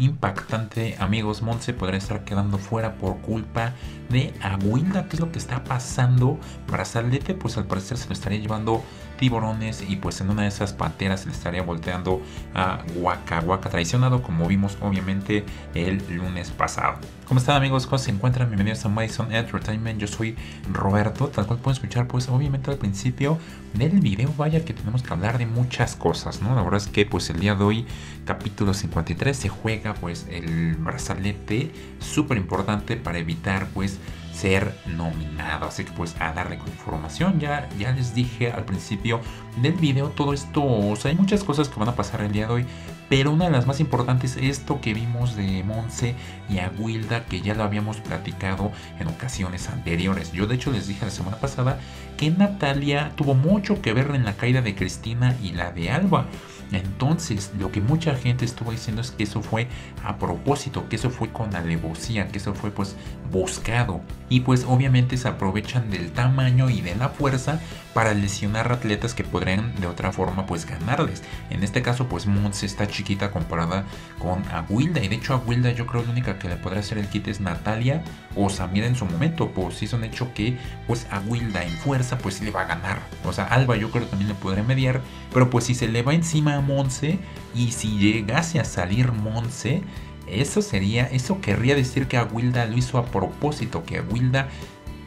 impactante, amigos. Monse podría estar quedando fuera por culpa de Aguilda. ¿Qué es lo que está pasando? Brazalete, pues al parecer se lo estaría llevando tiburones y pues en una de esas panteras le estaría volteando a Waka. Waka traicionado, como vimos obviamente el lunes pasado. ¿Cómo están amigos? ¿Cómo se encuentran? Bienvenidos a Madison Entertainment. Yo soy Roberto, tal cual pueden escuchar pues obviamente al principio del video. Vaya que tenemos que hablar de muchas cosas, ¿no? La verdad es que pues el día de hoy, capítulo 53, se juega pues el brazalete súper importante para evitar pues ser nominado. Así que pues a darle con información. Ya, ya les dije al principio del video todo esto. O sea, hay muchas cosas que van a pasar el día de hoy. Pero una de las más importantes es esto que vimos de Monse y Aguilda, que ya lo habíamos platicado en ocasiones anteriores. Yo de hecho les dije la semana pasada que Natalia tuvo mucho que ver en la caída de Cristina y la de Alba. Entonces, lo que mucha gente estuvo diciendo es que eso fue a propósito, que eso fue con alevosía, que eso fue pues buscado. Y pues obviamente se aprovechan del tamaño y de la fuerza para lesionar atletas que podrían de otra forma pues ganarles. En este caso pues Mons está chiquita comparada con Aguilda. Y de hecho Aguilda yo creo la única que le podrá hacer el kit es Natalia o Samira en su momento. Pues sí son hecho que pues Aguilda en fuerza pues le va a ganar. O sea Alba yo creo también le podrá mediar. Pero pues si se le va encima a Monse y si llegase a salir Monse eso sería, eso querría decir que Aguilda lo hizo a propósito, que Aguilda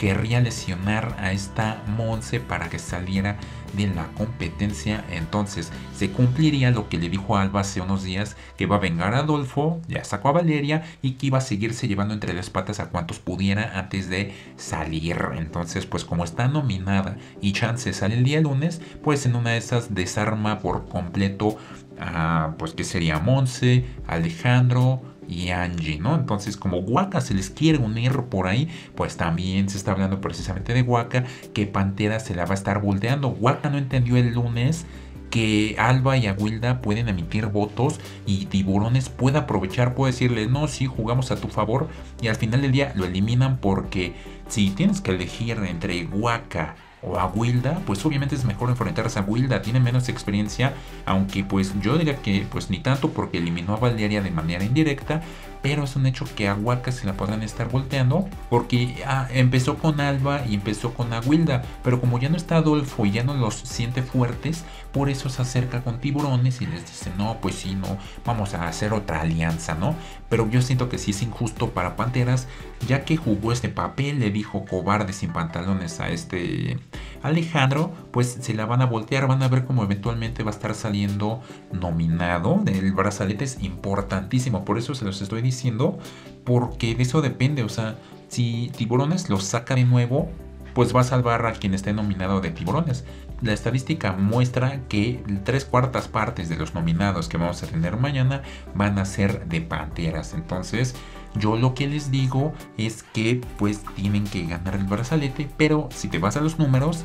querría lesionar a esta Monse para que saliera de la competencia. Entonces se cumpliría lo que le dijo Alba hace unos días, que va a vengar a Adolfo, ya sacó a Valeria y que iba a seguirse llevando entre las patas a cuantos pudiera antes de salir. Entonces pues como está nominada y Chance sale el día lunes, pues en una de esas desarma por completo a pues que sería Monse, Alejandro, y Angie, ¿no? Entonces, como Waka se les quiere unir por ahí, pues también se está hablando precisamente de Waka, que Pantera se la va a estar volteando. Waka no entendió el lunes que Alba y Aguilda pueden emitir votos y Tiburones puede aprovechar, puede decirle, no, sí, jugamos a tu favor y al final del día lo eliminan porque si tienes que elegir entre Waka o a Wilda, pues obviamente es mejor enfrentarse a Wilda, tiene menos experiencia, aunque pues yo diría que pues ni tanto porque eliminó a Valeria de manera indirecta, pero es un hecho que a Waka se la podrán estar volteando porque ah, empezó con Alba y empezó con Aguilda, pero como ya no está Adolfo y ya no los siente fuertes, por eso se acerca con tiburones y les dice, no, pues sí, no, vamos a hacer otra alianza, ¿no? Pero yo siento que sí es injusto para Panteras, ya que jugó este papel, le dijo cobarde sin pantalones a este Alejandro, pues se la van a voltear, van a ver cómo eventualmente va a estar saliendo nominado. El brazalete es importantísimo, por eso se los estoy diciendo, porque de eso depende, o sea, si Tiburones lo saca de nuevo, pues va a salvar a quien esté nominado de Tiburones. La estadística muestra que tres cuartas partes de los nominados que vamos a tener mañana van a ser de Panteras. Entonces, yo lo que les digo es que pues tienen que ganar el brazalete, pero si te vas a los números,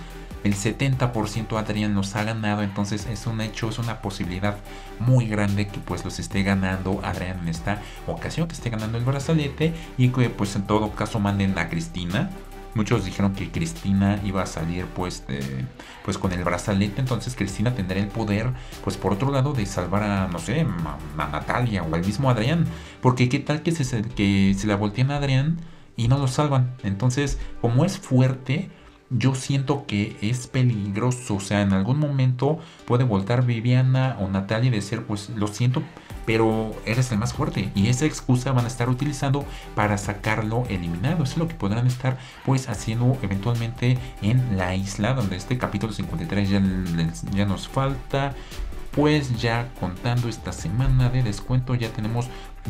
el 70% Adrián los ha ganado, entonces es un hecho, es una posibilidad muy grande que pues los esté ganando Adrián en esta ocasión, que esté ganando el brazalete y que pues en todo caso manden a Cristina Muchos dijeron que Cristina iba a salir pues, pues con el brazalete, entonces Cristina tendrá el poder, pues por otro lado, de salvar a, no sé, a, Natalia o al mismo Adrián. Porque qué tal que se, que se la volteen a Adrián y no lo salvan. Entonces, como es fuerte, yo siento que es peligroso. O sea, en algún momento puede voltar Viviana o Natalia y decir, pues lo siento, pero eres el más fuerte. Y esa excusa van a estar utilizando para sacarlo eliminado. Eso es lo que podrán estar pues haciendo eventualmente en la isla, donde este capítulo 53 ya, ya nos falta pues ya contando esta semana de descuento ya tenemos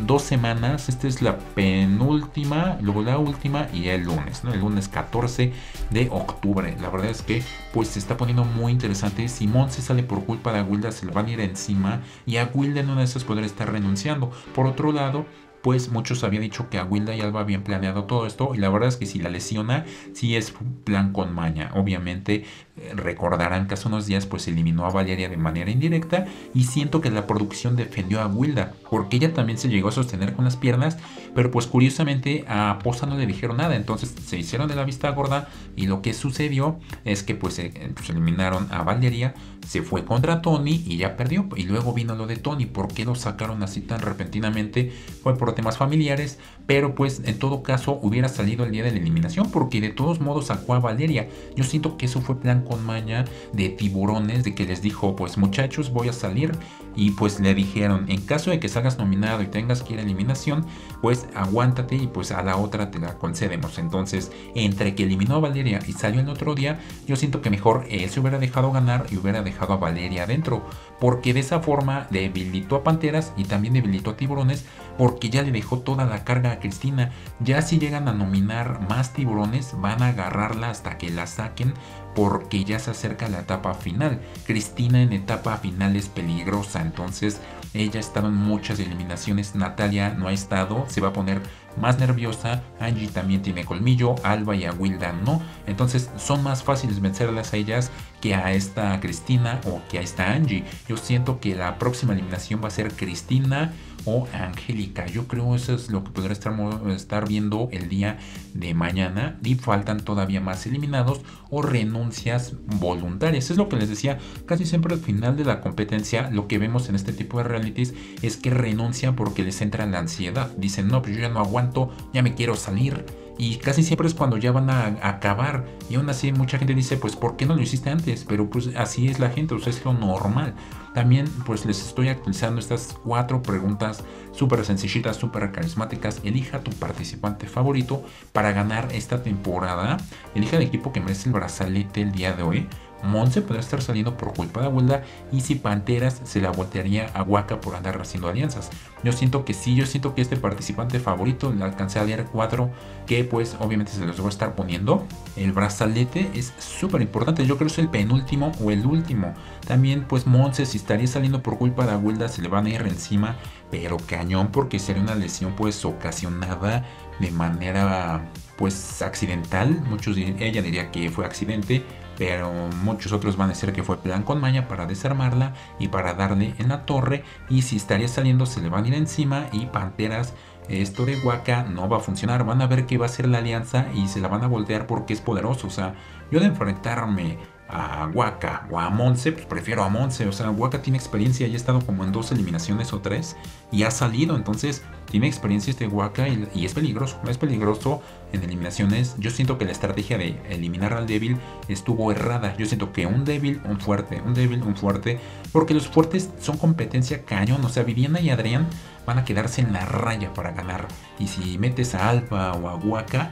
dos semanas. Esta es la penúltima, luego la última y el lunes. El lunes 14 de octubre. La verdad es que pues se está poniendo muy interesante. Simón se sale por culpa de Aguilda, se le van a ir encima y Aguilda en una de esas podrá estar renunciando. Por otro lado, pues muchos habían dicho que Aguilda y Alba habían planeado todo esto y la verdad es que si la lesiona, sí es plan con maña. Obviamente eh, recordarán que hace unos días pues eliminó a Valeria de manera indirecta y siento que la producción defendió a Wilda porque ella también se llegó a sostener con las piernas, pero pues curiosamente a Poza no le dijeron nada, entonces se hicieron de la vista gorda y lo que sucedió es que pues, eh, pues eliminaron a Valeria, se fue contra Tony y ya perdió y luego vino lo de Tony, ¿por qué lo sacaron así tan repentinamente? Fue por temas familiares, pero pues en todo caso hubiera salido el día de la eliminación porque de todos modos sacó a Valeria. Yo siento que eso fue plan con maña de tiburones, de que les dijo, pues muchachos, voy a salir. Y pues le dijeron, en caso de que salgas nominado y tengas que ir a eliminación, pues aguántate y pues a la otra te la concedemos. Entonces, entre que eliminó a Valeria y salió el otro día, yo siento que mejor él se hubiera dejado ganar y hubiera dejado a Valeria adentro. Porque de esa forma debilitó a Panteras y también debilitó a Tiburones porque ya le dejó toda la carga a Cristina. Ya si llegan a nominar más tiburones, van a agarrarla hasta que la saquen porque ya se acerca la etapa final. Cristina en etapa final es peligrosa, entonces ella ha estado en muchas eliminaciones, Natalia no ha estado, se va a poner más nerviosa, Angie también tiene colmillo, Alba y Wilda no, entonces son más fáciles vencerlas a ellas que a esta Cristina o que a esta Angie. Yo siento que la próxima eliminación va a ser Cristina, o Angélica. Yo creo eso es lo que podrá estar, estar viendo el día de mañana y faltan todavía más eliminados o renuncias voluntarias. Es lo que les decía, casi siempre al final de la competencia lo que vemos en este tipo de realities es que renuncian porque les entra la ansiedad. Dicen, no, pues yo ya no aguanto, ya me quiero salir y casi siempre es cuando ya van a acabar. Y aún así mucha gente dice, pues ¿por qué no lo hiciste antes? Pero pues así es la gente, o sea, es lo normal. También pues les estoy actualizando estas cuatro preguntas súper sencillitas, súper carismáticas. Elija tu participante favorito para ganar esta temporada. Elija el equipo que merece el brazalete el día de hoy. Monse podría estar saliendo por culpa de Abuela y si Panteras se la voltearía a Waka por andar haciendo alianzas. Yo siento que sí, yo siento que este participante favorito le alcancé a leer cuatro que pues obviamente se los voy a estar poniendo. El brazalete es súper importante, yo creo que es el penúltimo o el último. También pues Monse si estaría saliendo por culpa de Abuela se le van a ir encima, pero cañón porque sería una lesión pues ocasionada de manera pues accidental. Muchos ella diría que fue accidente pero muchos otros van a decir que fue plan con maña para desarmarla y para darle en la torre y si estaría saliendo se le van a ir encima y Panteras esto de Waka no va a funcionar, van a ver que va a ser la alianza y se la van a voltear porque es poderoso, o sea, yo de enfrentarme a Waka o a Monse, pues prefiero a Monse. O sea, Waka tiene experiencia y ha estado como en dos eliminaciones o tres y ha salido. Entonces, tiene experiencia este Waka y, es peligroso. Es peligroso en eliminaciones. Yo siento que la estrategia de eliminar al débil estuvo errada. Yo siento que un débil, un fuerte, un débil, un fuerte. Porque los fuertes son competencia cañón. O sea, Viviana y Adrián van a quedarse en la raya para ganar. Y si metes a Alba o a Waka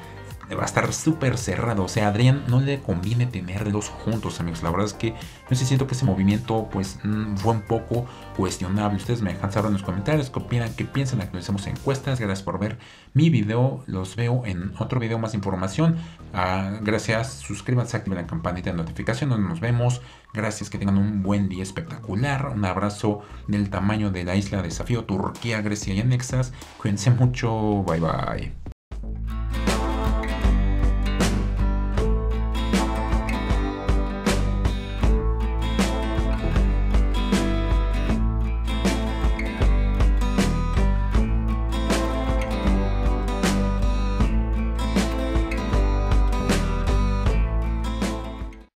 va a estar súper cerrado. O sea, Adrián no le conviene tenerlos juntos, amigos. La verdad es que yo sí siento que ese movimiento, pues, mm, fue un poco cuestionable. Ustedes me dejan saber en los comentarios qué opinan, qué piensan. Actualicemos encuestas. Gracias por ver mi video. Los veo en otro video más información. Ah, gracias. Suscríbanse, activen la campanita de notificaciones. Nos vemos. Gracias, que tengan un buen día espectacular. Un abrazo del tamaño de la isla Desafío, Turquía, Grecia y anexas. Cuídense mucho. Bye bye.